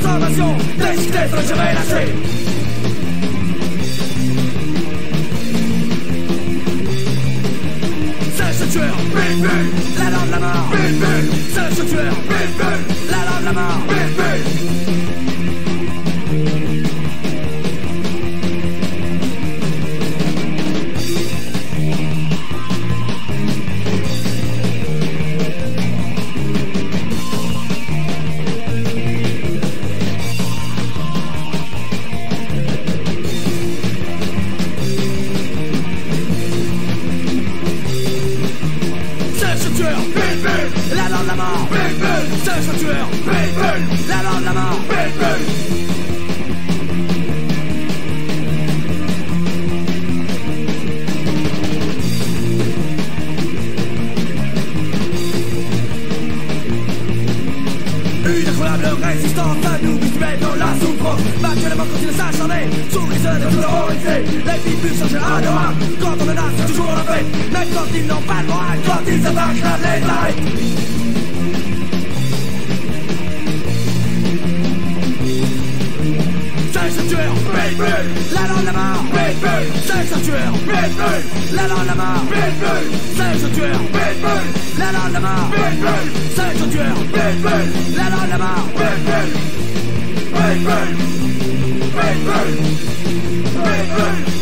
sans sur sur le lâché. C'est ce tueur, bim bim, la lame de la mort, bim bim. C'est ce tueur, bim bim, la lame de la mort, bim résistant nous qui se dans la souffrance. Malgré le continue de s'acharner Sous les de tout le horizon Les vies plus cherchent adorables Quand on menace c'est toujours la paix. Même quand ils n'ont pas de morale Quand ils attaquent la deadline C'est tueur, La langue la mort, C'est tueur, La langue la mort, C'est tueur, la la la mort Seul ton tueur La la la mort Hey, hey, hey, hey, hey, hey.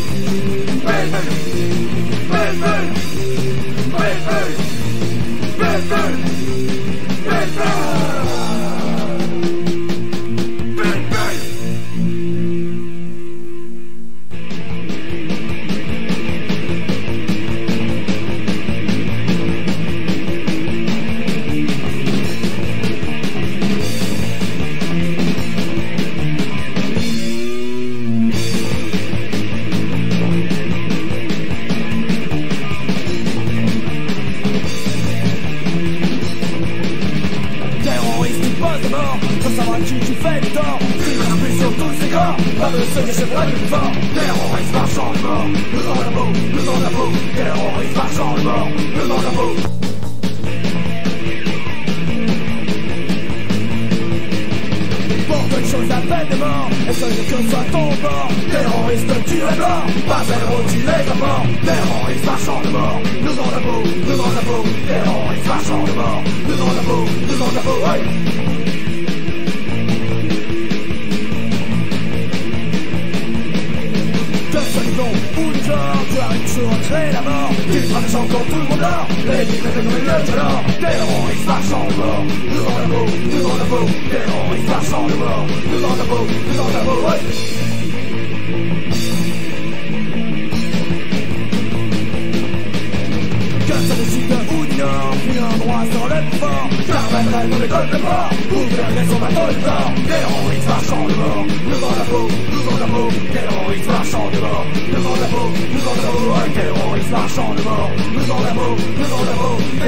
marchant de mort, le vent d'amour, le vent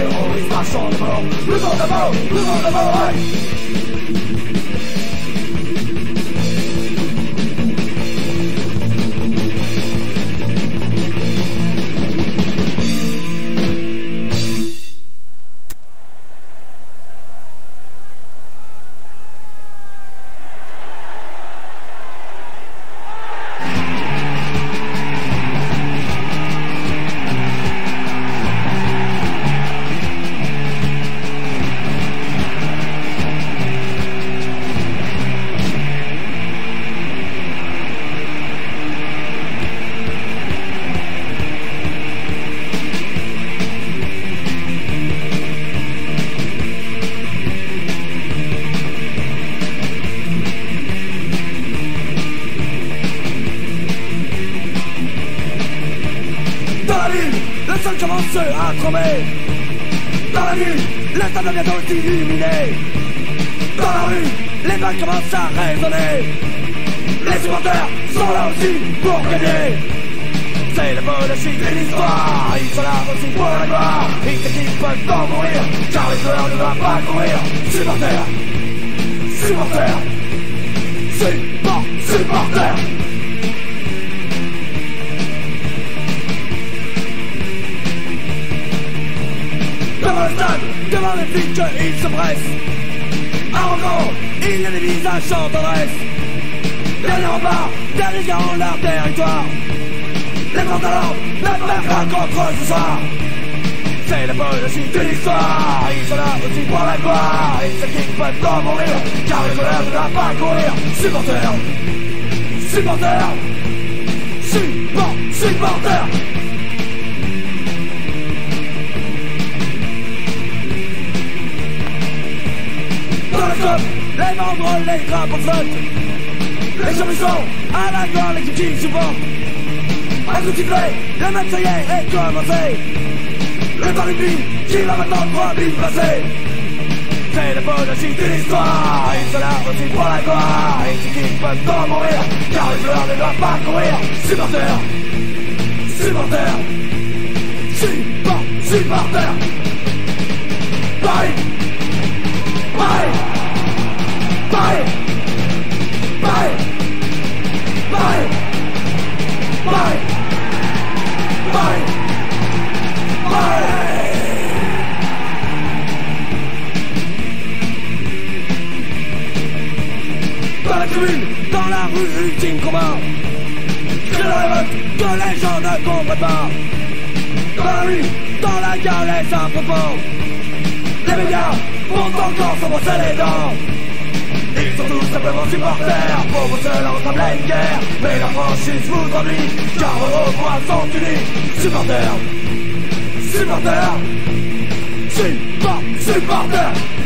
on the marchand de on the vent d'amour, on the d'amour, nuit, la table bientôt illuminée. Dans la rue, les balles commencent à résonner. Les supporters sont là aussi pour gagner. C'est le mot de de l'histoire. Ils sont là aussi pour la gloire. Ils s'équipent pour mourir, car les joueurs ne doivent pas courir. Supporters, supporters, support, supporters. Devant les flics, ils se pressent. Arrogant, il y a des visages sans tendresse. Dernier rempart, dernier garant de leur territoire. Les pantalons ne pas contre ce soir. C'est la politique de l'histoire. Ils sont là aussi pour la gloire. Ils s'équipent peuvent mourir, car les ne doivent pas courir. Supporters, supporters, support, supporters. Les membres, les drapeaux flottent. Les chambres à la gloire, les qui. Un coup de sifflet, le match y est, est commencé. Le temps d'une qui va maintenant droit vite passer. C'est le politique de l'histoire, ils sont là aussi pour la gloire. Et ceux qui peuvent pas mourir, car les joueurs ne doivent pas courir. Supporters, supporters, support, supporters. Paris, Dans la galère, à propos. Les médias vont encore se brosser les dents. Ils sont tous simplement supporters. Pauvres seuls entament une guerre. Mais la franchise vous ennuie Car vos droits sont unis Supporters. Supporters. Support Supporters. Supporters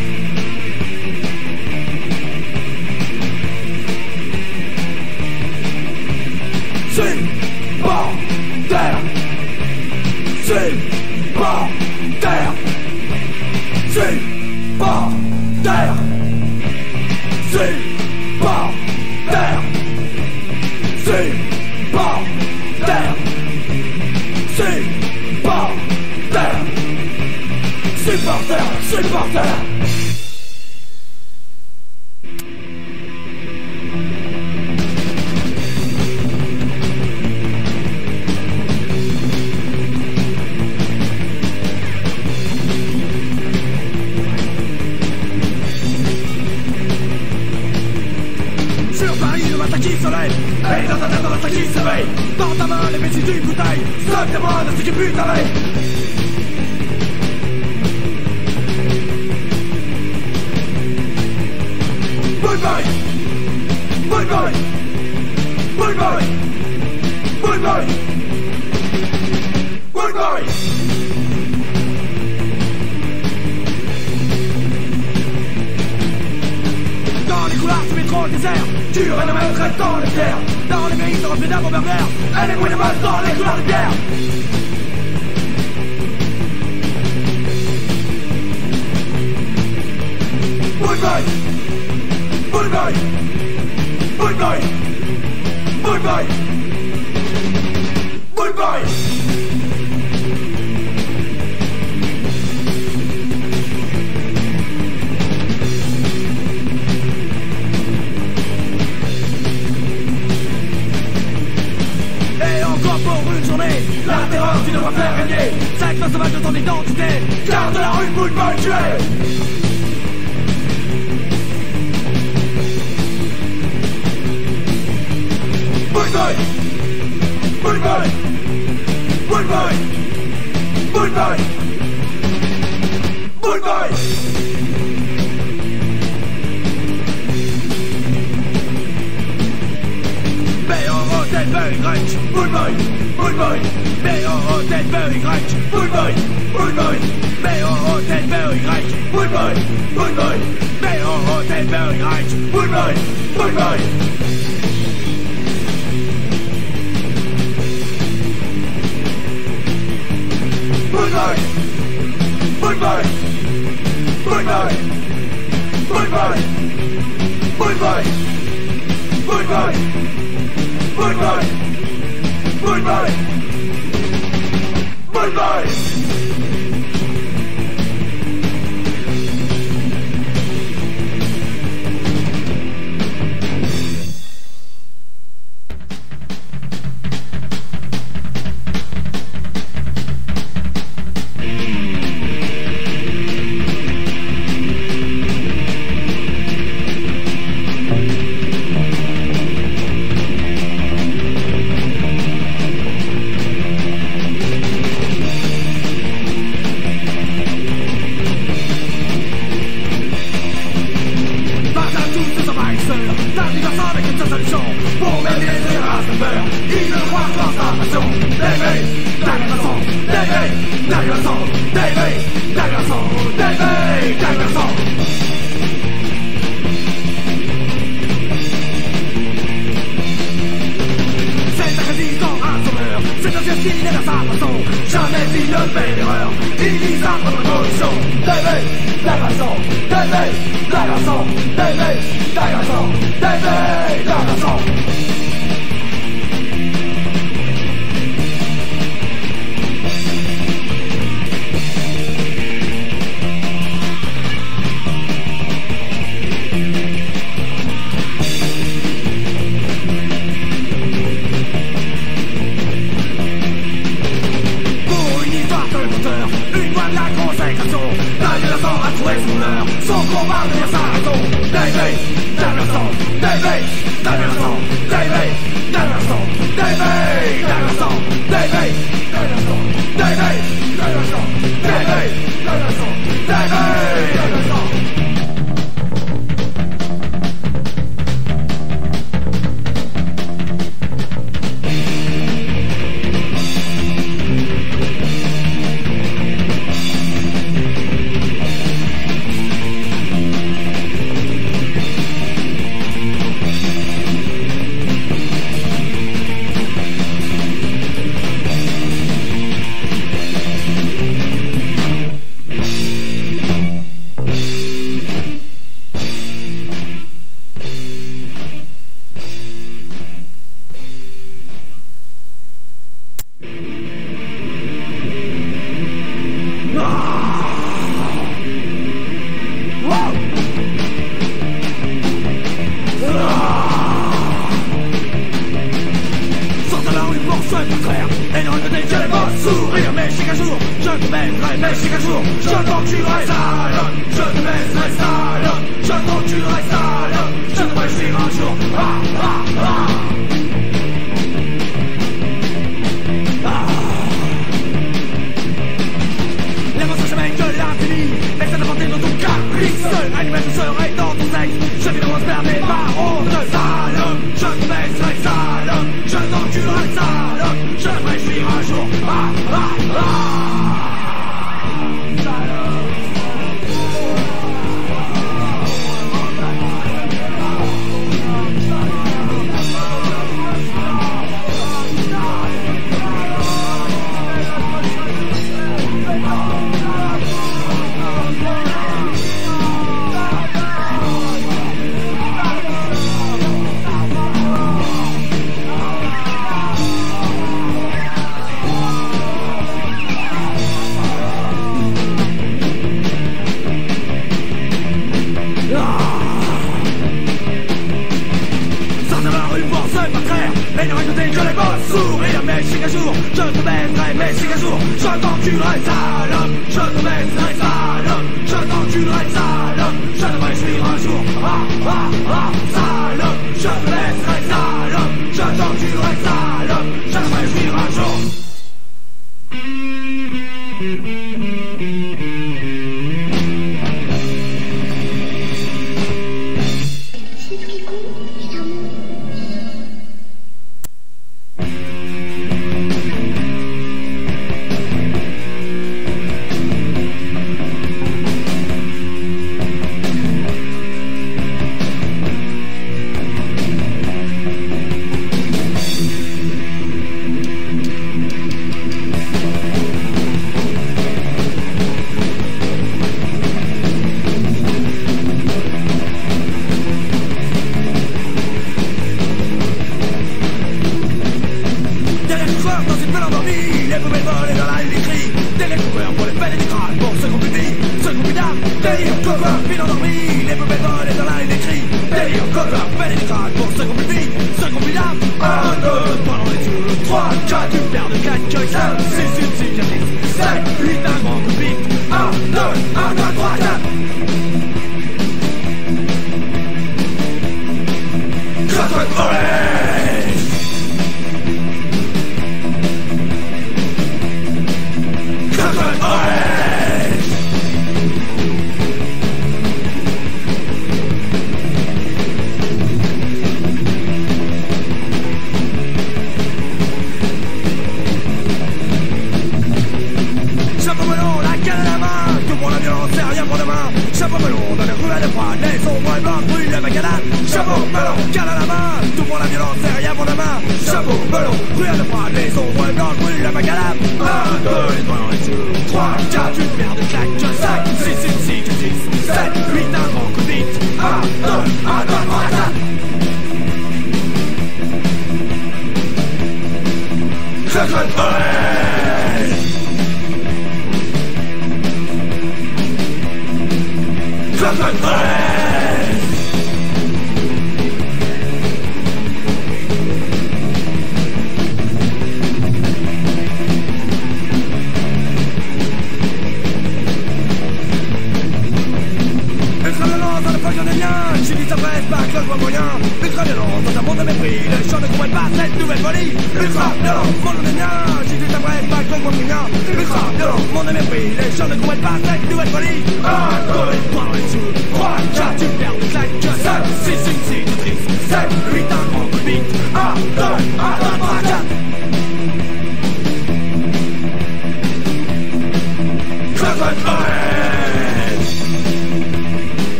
dur et ne mettre dans les terres. Dans les pays, dans le pédale, mon Elle est de masse dans les couloirs de guerre. Bullboy Bullboy Bullboy Bullboy Bullboy l'horreur tu devrais faire régner. Cinq le sauvage de ton identité. Car de la rue moule me tuer. Bullboy Bullboy Bullboy Bullboy Bullboy B-O-O-T-B-Y Bullboy Udmøj, hver og den væringræk Udmøj, udmøj, hver og den væringræk Udmøj, udmøj, hver og den væringræk Udmøj, udmøj Udmøj, udmøj, udmøj Udmøj, udmøj, udmøj, udmøj Moonlight! Moonlight! Stop.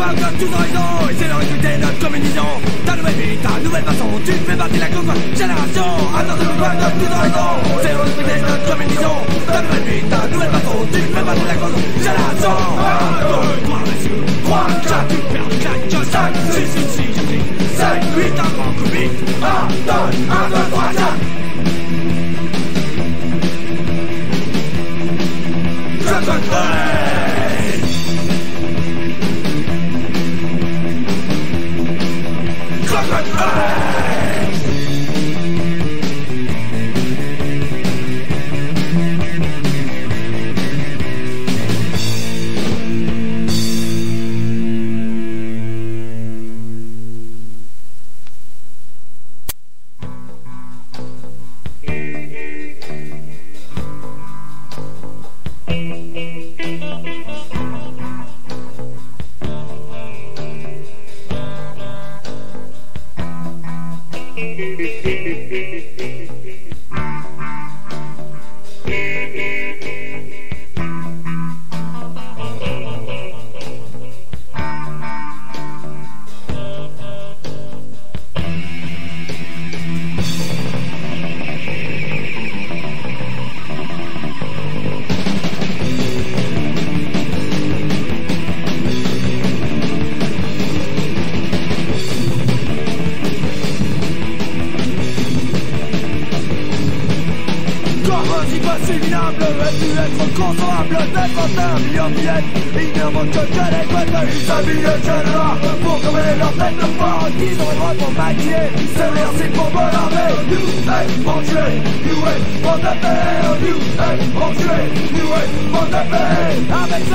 soir grâce de recruter notre communisant. Ta nouvelle vie, ta nouvelle façon Tu fais partie de la grande génération. Attends de voir grâce tous horizons Essayez de recruter notre communisant. Ta nouvelle vie, ta nouvelle façon Tu fais partie de la grande génération. 1, 2, 3, 3, 4, 4, 4, 5, 6, 6, 6, 7, 8, 1, 8, 1, 2, 1, 2, 3, 4 Concentrez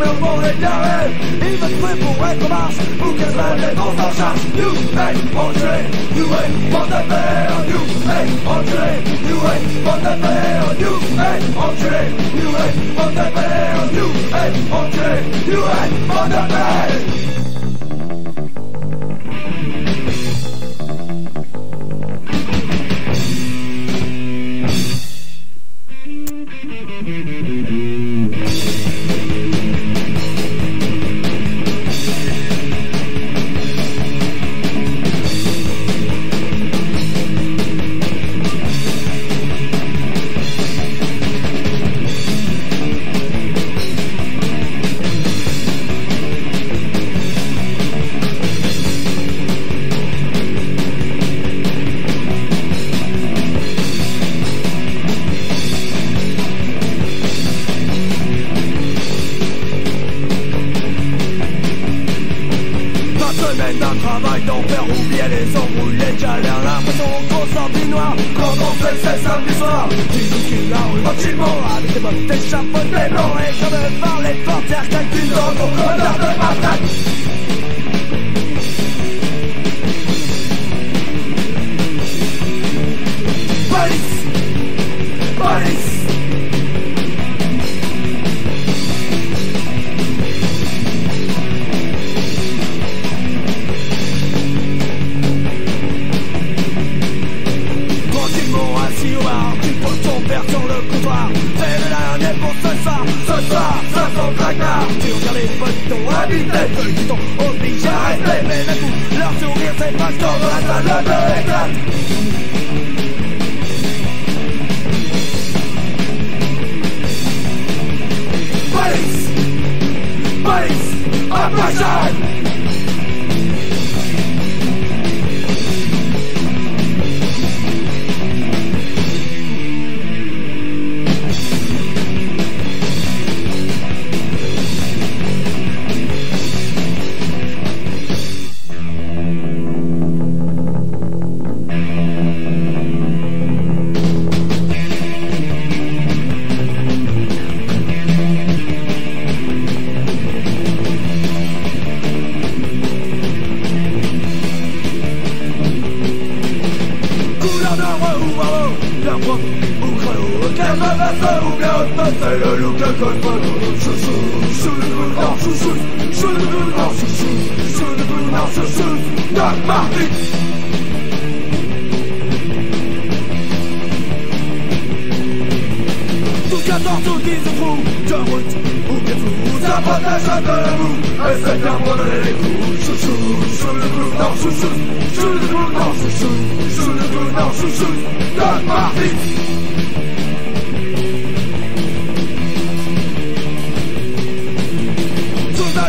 au fond les carrés. Il va trouver pour être en marche, ou qu'elle se mette on s'en charge. You, hey, enculé, you, hey, bande de merde, you, hey, enculé, you, hey, bande de merde, you, hey, enculé, you, hey, bande de merde, you, hey, enculé, you, hey, bande de merde.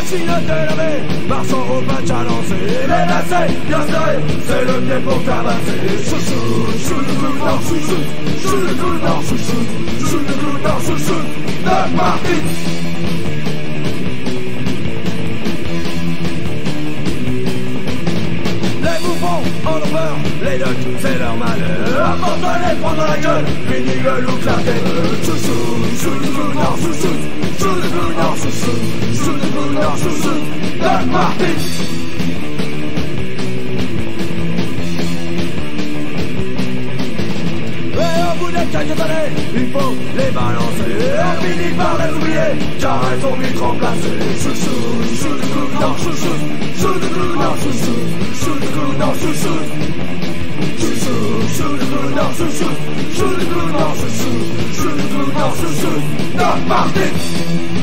Sous la chine délavée, marchant au match à lancer Les lacets, bien serrés, c'est le pied pour tabasser Chouchou, de chouchou Chou de boule, non, chouchou Chou de boule, non, chouchou Doc Martin les ducks, c'est leur malheur. Les prendre la gueule, fini le loup la tête Chouchou, chouchou Chou de boule, non, chouchou. Chou de boule, non, chouchou. Quelques années, il faut les balancer. On finit par les oublier, car elles sont vite Chouchou, chou de boule, non, chouchou. Chou de boule, non, chouchou non, chouchou Chouchou, chou de boule, non, chouchou Chou de boule, non, chouchou Chou de boule, non, chouchou Doc Martin araignée,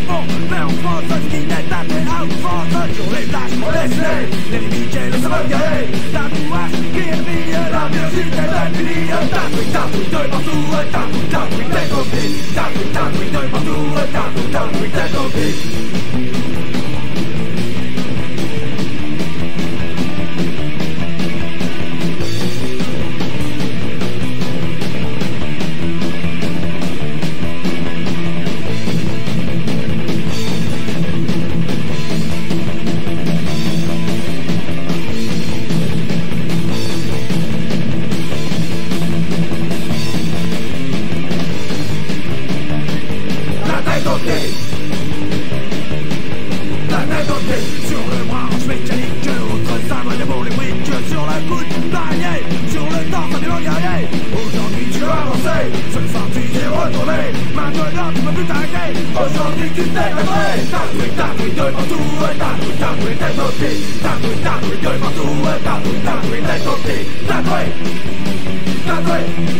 Sur le fond, mais on France Ce qui n'est tapé out France Sur les flashs, on laisse les Les limites, le savent garer La bouache qui est mis La biosité de nuit T'as pris, t'as pris de partout 在头顶，大腿大腿，对人骂粗，我大腿大腿在头顶，大腿大腿。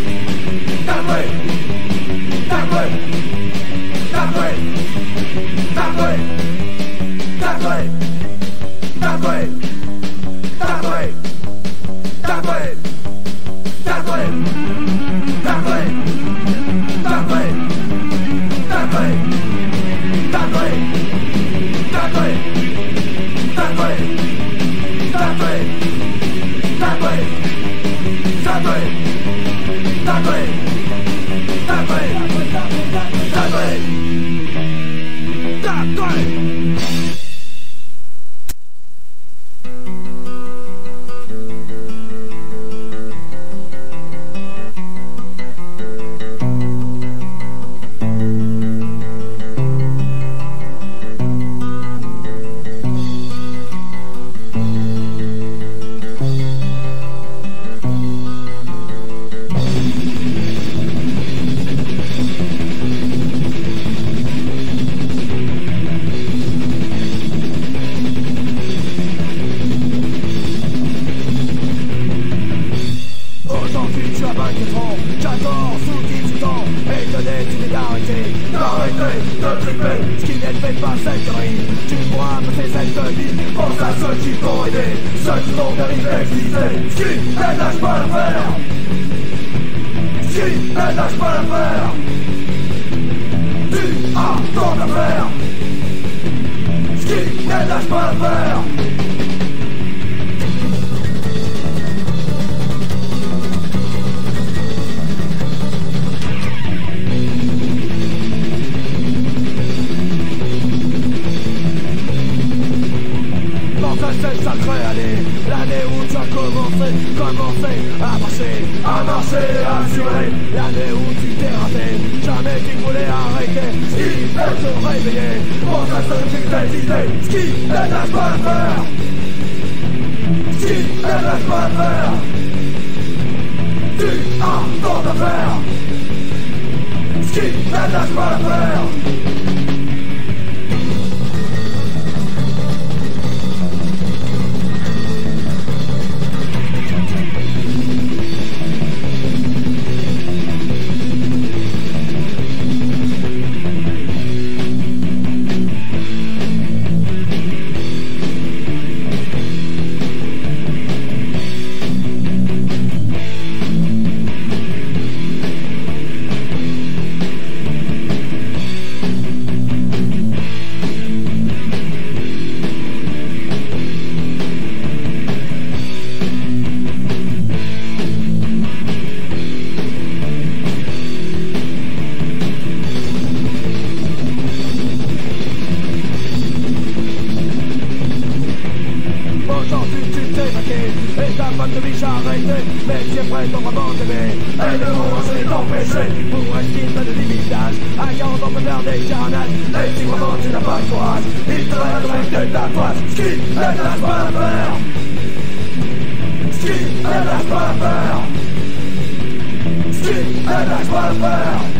paradise was found.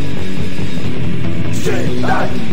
She.